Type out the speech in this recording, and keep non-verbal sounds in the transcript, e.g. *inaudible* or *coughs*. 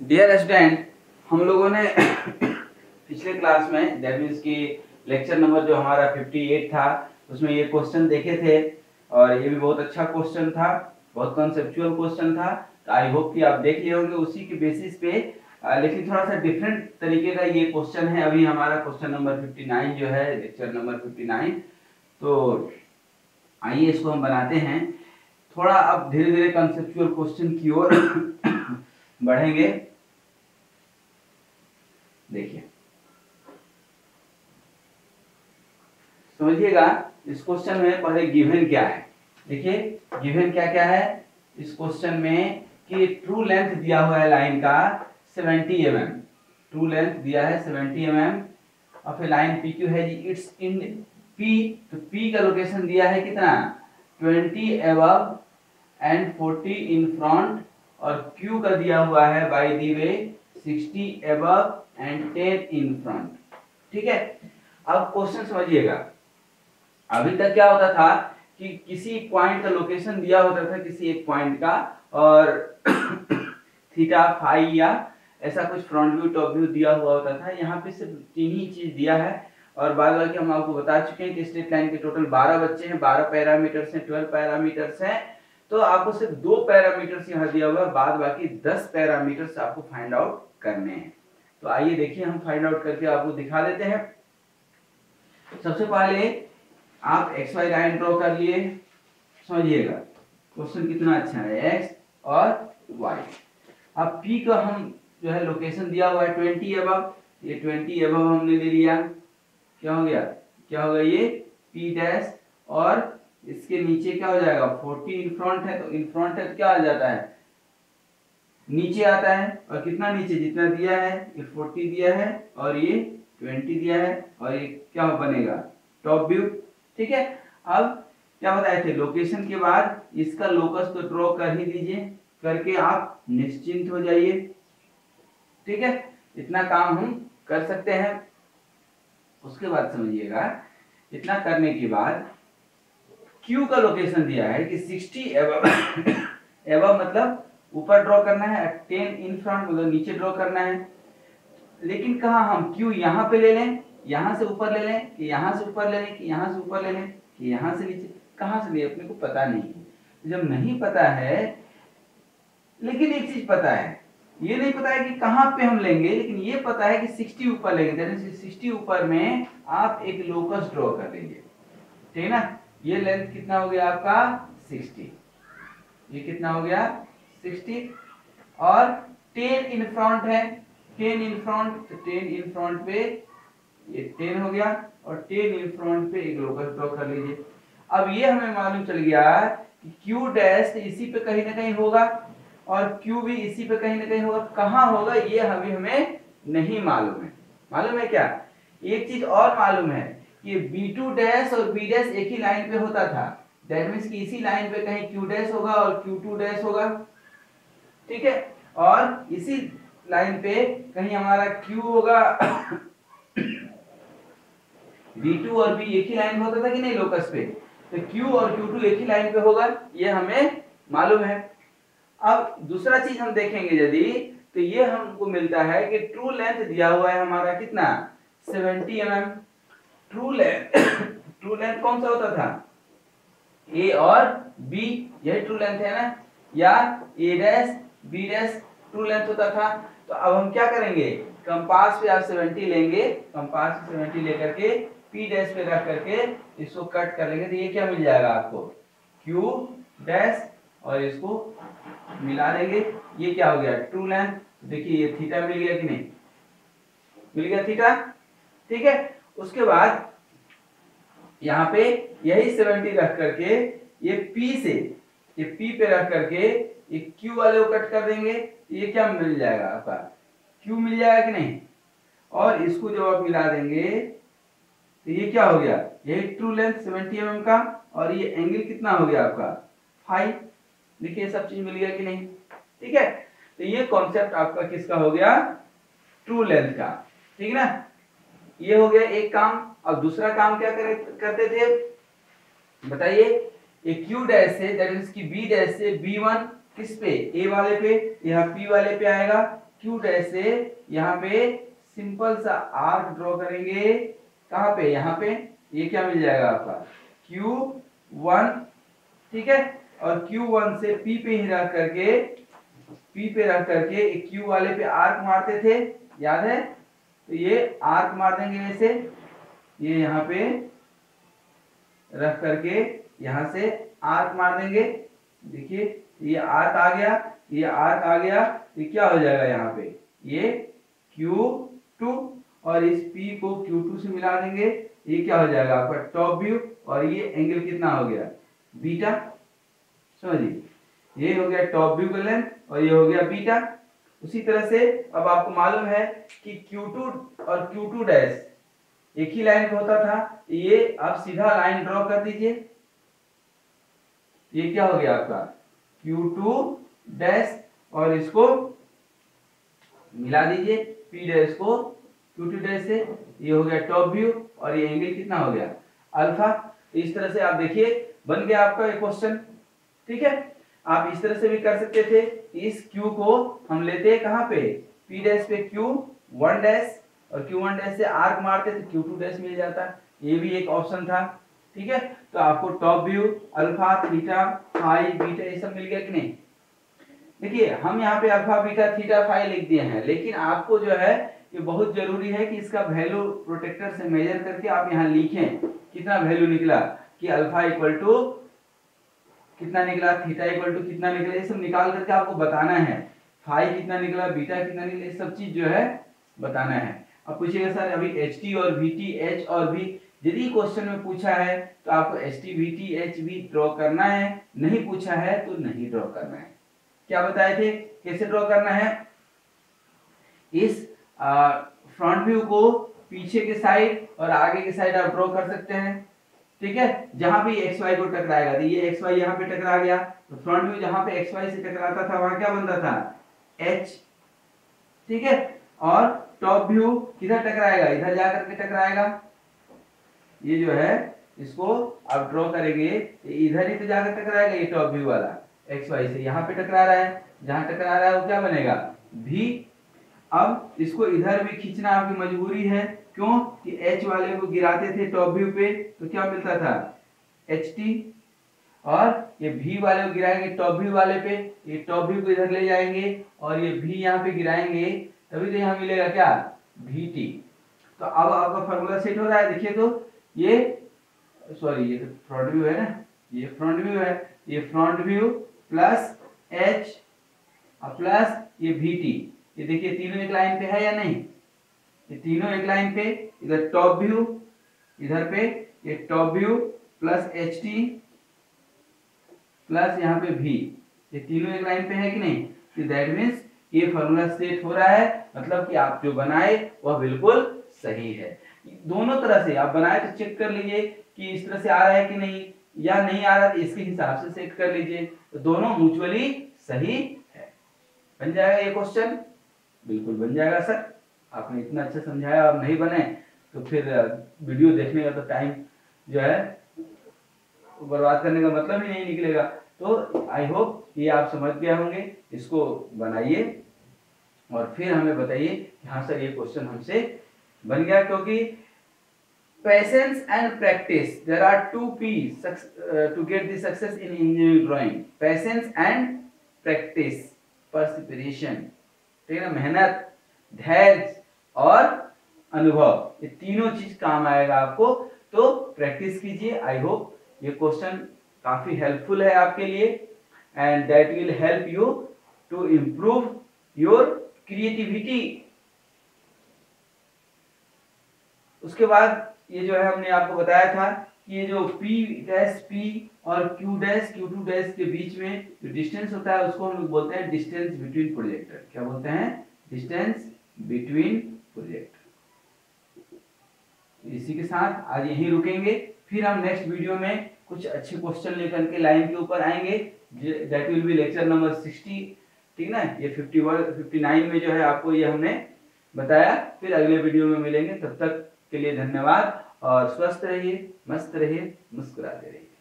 Dear student हम लोगों ने पिछले क्लास में दैट मीन्स की लेक्चर नंबर जो हमारा 58 था, उसमें ये क्वेश्चन देखे थे, और ये भी बहुत अच्छा क्वेश्चन था, बहुत कॉन्सेप्चुअल क्वेश्चन था तो आई होप कि आप देख लिए होंगे उसी के बेसिस पे। लेकिन थोड़ा सा डिफरेंट तरीके का ये क्वेश्चन है, अभी हमारा क्वेश्चन नंबर 59 जो है लेक्चर नंबर 59 तो आइए इसको हम बनाते हैं। थोड़ा अब धीरे धीरे कंसेप्चुअल क्वेश्चन की ओर बढ़ेंगे। देखिए। समझिएगा, इस क्वेश्चन में पहले गिवन क्या है? देखिए गिवन क्या क्या है? इस क्वेश्चन में कि ट्रू लेंथ दिया हुआ है लाइन का 70 एम mm ट्रू लेंथ दिया है 70 एम mm और फिर लाइन पी क्यू है जी इट्स इन पी तो पी का लोकेशन दिया है कितना? 20 एबव एंड 40 इन फ्रंट और क्यू का दिया हुआ है by the way 60 above and 10 in front ठीक है? अब क्वेश्चन समझिएगा। अभी तक क्या होता था कि किसी पॉइंट का लोकेशन दिया होता था किसी एक पॉइंट का और *coughs* थीटा फाई या ऐसा कुछ फ्रंट व्यू टॉप व्यू दिया हुआ होता था। यहाँ पे सिर्फ़ तीन ही चीज़ दिया है और बाद हम आपको बता चुके हैं कि स्ट्रेट लाइन के टोटल 12 बच्चे हैं। 12 पैरामीटर्स हैं 12 पैरामीटर्स हैं। तो आपको सिर्फ़ दो पैरामीटर्स यहाँ दिया हुआ है, बाद बाकी 10 पैरामीटर्स आपको फाइंड आउट करने हैं। तो आइए देखिए, हम फाइंड आउट करके आपको दिखा देते हैं। सबसे पहले आप एक्स वाई लाइन ड्रॉ कर लिए। समझिएगा क्वेश्चन कितना अच्छा है एक्स और वाई अब पी का हम जो है लोकेशन दिया हुआ है ट्वेंटी एबव ये ट्वेंटी एबव हमने ले लिया। क्या हो गया? क्या हो गया ये? पी डैश और इसके नीचे क्या हो जाएगा? फोर्टी इन फ्रंट है तो इन फ्रंट है तो क्या आ जाता है? नीचे आता है, और कितना नीचे? जितना दिया है, ये फोर्टी दिया है, और ये ट्वेंटी दिया है, और ये क्या बनेगा? टॉप व्यू ठीक है? अब क्या बताए थे? लोकेशन के बाद इसका लोकस तो ड्रॉ कर ही दीजिए, करके आप निश्चिंत हो जाइए। ठीक है? इतना काम हम कर सकते हैं। उसके बाद समझिएगा, इतना करने के बाद Q का लोकेशन दिया है कि 60 एवं एवं मतलब ऊपर ड्रॉ करना है 10 इन फ्रंट मतलब नीचे ड्रॉ करना है। लेकिन कहा हम Q यहाँ पे ले लें, यहाँ से ऊपर ले लें, कि यहाँ से ऊपर ले लें, कि यहाँ से ऊपर ले लें, कि यहाँ से नीचे, कहाँ से ले अपने को पता नहीं जब नहीं पता है, लेकिन एक चीज़ पता है, ये नहीं पता है कि कहाँ पे हम लेंगे, लेकिन ये पता है कि 60 ऊपर लेंगे सिक्सटी ऊपर में आप एक लोकस ड्रॉ कर लेंगे ठीक है ना? ये लेंथ कितना हो गया आपका? 60 ये कितना हो गया? 60 और 10 इन फ्रंट है 10 इन फ्रंट तो 10 इन फ्रंट पे ये टेन हो गया, और टेन इन फ्रंट पे एक लोकस ड्रॉ कर लीजिए। अब ये हमें मालूम चल गया कि क्यू डैश इसी पे कहीं ना कहीं होगा, और क्यू भी इसी पे कहीं ना कहीं होगा। कहाँ होगा, ये अभी हमें नहीं मालूम है। मालूम है क्या? एक चीज़ और मालूम है कि बी टू डैश और बी डैश एक ही लाइन पे होता था। दैट मीन्स कि इसी लाइन पे कहीं क्यू डैश होगा और क्यू टू डैश होगा। ठीक है? और इसी लाइन पे कहीं हमारा क्यू होगा। *coughs* V2 और V एक ही लाइन में होता था कि नहीं लोकस पे? तो Q और Q2 एक ही लाइन पे होगा। ये हमें मालूम है। अब दूसरा चीज़ हम देखेंगे यदि तो ये हमको मिलता है कि ट्रू लेंथ दिया हुआ है हमारा कितना? 70 mm true length true length कौन सा होता था? ए और बी यही ट्रू लेंथ है ना? या A dash B dash true length होता था। तो अब हम क्या करेंगे? कंपास पे आप 70 लेंगे कंपास पे 70 लेकर के, P डैश पे रख करके इसको कट कर लेंगे तो ये क्या मिल जाएगा आपको? क्यू डैश और इसको मिला देंगे। ये क्या हो गया? ट्रू लेंथ देखिए, ये थीटा मिल गया कि नहीं? मिल गया थीटा ठीक है? उसके बाद यहाँ पे यही 70 रख करके ये P से, ये P पे रख करके ये Q वाले को कट कर देंगे ये क्या मिल जाएगा आपका? Q मिल जाएगा कि नहीं? और इसको जब आप मिला देंगे तो ये क्या हो गया? ये ट्रू लेंथ 70 एम का, और ये एंगल कितना हो गया आपका? फाइव देखिए सब चीज़ मिल गया कि नहीं? ठीक है? तो ये कॉन्सेप्ट आपका किसका हो गया? ट्रू लेंथ का। ठीक है ना? ये हो गया एक काम अब दूसरा काम क्या करे, करते थे? बताइए ये क्यू डैश से दैट मींस की बी डैश से बी वन किस पे? ए वाले पे यहाँ पी वाले पे आएगा। क्यू डैश से यहाँ पे सिंपल सा आर्क ड्रॉ करेंगे। कहाँ पे? यहाँ पे। ये क्या मिल जाएगा आपका? क्यू वन ठीक है? और क्यू वन से पी पे ही रख करके पी पे रख करके क्यू वाले पे आर्क मारते थे। याद है? तो ये आर्क मार देंगे ऐसे ये यहाँ पे रख करके यहाँ से आर्क मार देंगे। देखिए, ये आर्क आ गया, ये आर्क आ गया, ये क्या हो जाएगा यहाँ पे? ये Q2 और इस P को Q2 से मिला देंगे। ये क्या हो जाएगा? आपका टॉप व्यू और ये एंगल कितना हो गया? बीटा समझिए। ये हो गया टॉप व्यू का लेंथ और ये हो गया बीटा उसी तरह से अब आपको मालूम है कि Q2 और Q2 डैश एक ही लाइन पे होता था। ये आप सीधा लाइन ड्रॉ कर दीजिए। ये क्या हो गया आपका? Q2 डैश और इसको मिला दीजिए। P डैश को Q2 डैश से। ये हो गया टॉप व्यू और ये एंगल कितना हो गया? अल्फ़ा इस तरह से आप देखिए, बन गया आपका ये क्वेश्चन ठीक है? आप इस तरह से भी कर सकते थे इस Q को हम लेते कहाँ पे? P डैश पे Q वन डैश और Q1 डैश से आर्क मारते तो Q2 डैश मिल जाता। ये भी एक ऑप्शन था, ठीक है? तो आपको top view alpha theta phi beta ये सब मिल गया कि नहीं? देखिए, हम यहाँ पे अल्फ़ा बीटा थीटा फाई लिख दिए हैं, लेकिन आपको जो है ये बहुत ज़रूरी है कि इसका वैल्यू प्रोटेक्टर से मेजर करके आप यहाँ लिखें। कितना वैल्यू निकला? कि अल्फ़ा इक्वल टू कितना निकला थीटा इक्वल टू कितना निकला, ये सब निकाल करके आपको बताना है। फाई कितना निकला बीटा कितना निकला, ये सब चीज़ जो है बताना है। अब पूछिएगा सर, अभी एच टी और वी टी एच और भी यदि क्वेश्चन में पूछा है तो आपको H T V T H भी ड्रॉ करना है। नहीं पूछा है तो नहीं ड्रॉ करना है। क्या बताए थे? कैसे ड्रॉ करना है? इस फ्रंट व्यू को पीछे के साइड और आगे के साइड आप ड्रॉ कर सकते हैं। ठीक है? जहाँ भी एक्स वाई को टकराएगा तो ये एक्स वाई यहाँ पे टकरा गया। तो फ्रंट व्यू जहाँ पे एक्स वाई से टकराता था, वहाँ क्या बनता था? एच ठीक है? और टॉप व्यू किधर टकराएगा? इधर जाकर के टकराएगा। ये जो है, इसको आप ड्रॉ करेंगे इधर ही तो जाकर टकराएगा, ये टॉप व्यू वाला। एक्स वाई से यहाँ पे टकरा रहा है। जहाँ टकरा रहा है, वो क्या बनेगा? भी अब इसको इधर भी खींचना आपकी मजबूरी है। क्यों? कि एच वाले को गिराते थे टॉप व्यू पे तो क्या मिलता था? एच टी और ये भी वाले को गिराएँगे टॉप व्यू वाले पे, ये टॉप व्यू को इधर ले जाएँगे और ये भी यहाँ पे गिराएँगे, तभी तो यहाँ मिलेगा क्या? भी टी तो अब आपका फॉर्मूला सेट हो रहा है, देखिए तो ये सॉरी ये तो फ्रंट व्यू है ना? ये फ्रंट व्यू है, ये front view plus H plus ये भी टी ये देखिए, तीनों एक लाइन पे है या नहीं? ये तीनों एक लाइन पे, इधर टॉप व्यू इधर पे ये top view plus H T plus यहाँ पे भी ये तीनों एक लाइन पे है कि नहीं? तो दैट मीन्स ये फॉर्मूला सेट हो रहा है मतलब कि आप जो बनाए, वह बिल्कुल सही है। दोनों तरह से आप बनाए तो चेक कर लीजिए कि इस तरह से आ रहा है कि नहीं, या नहीं आ रहा है इसके हिसाब से सेट कर लीजिए। तो दोनों म्यूचुअली सही है। बन जाएगा ये क्वेश्चन बिल्कुल बन जाएगा सर। आपने इतना अच्छा समझाया और नहीं बने तो फिर वीडियो देखने का तो टाइम जो है बर्बाद करने का मतलब ही नहीं निकलेगा। तो आई होप ये आप समझ गए होंगे। इसको बनाइए और फिर हमें बताइए कि हाँ सर ये क्वेश्चन हमसे बन गया क्योंकि and practice there are two p's uh, to get the success in engineering drawing. Patience and practice perseveration ठीक है मेहनत, धैर्य और अनुभव, ये तीनों चीज़ काम आएगा आपको। तो प्रैक्टिस कीजिए। आई होप ये क्वेश्चन काफ़ी हेल्पफुल है आपके लिए and that will help you to improve your creativity उसके बाद ये जो है हमने आपको बताया था ये जो P डैश P और Q डैश Q2 डैश के बीच में जो डिस्टेंस होता है, उसको हम लोग बोलते हैं डिस्टेंस बिटवीन प्रोजेक्टर क्या बोलते हैं? डिस्टेंस बिटवीन प्रोजेक्टर इसी के साथ आज यहीं रुकेंगे। फिर हम नेक्स्ट वीडियो में कुछ अच्छे क्वेश्चन लेकर के लाइन के ऊपर आएँगे। That will be lecture number 60 ठीक ना? ये 51 59 में जो है आपको ये हमने बताया। फिर अगले वीडियो में मिलेंगे। तब तक के लिए धन्यवाद। और स्वस्थ रहिए मस्त रहिए मुस्कुराते रहिए।